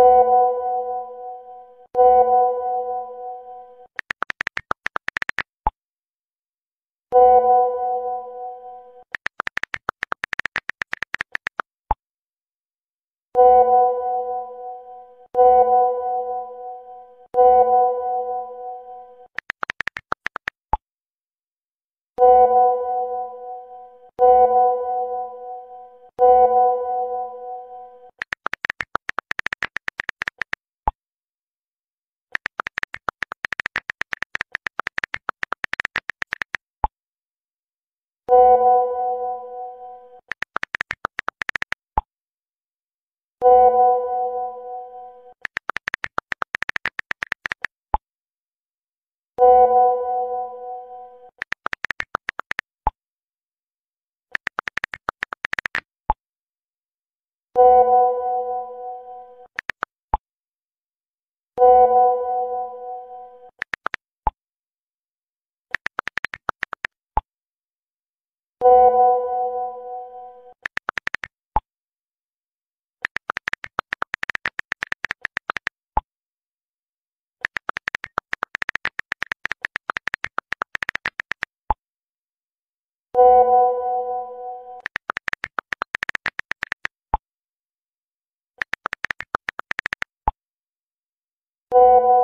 you you.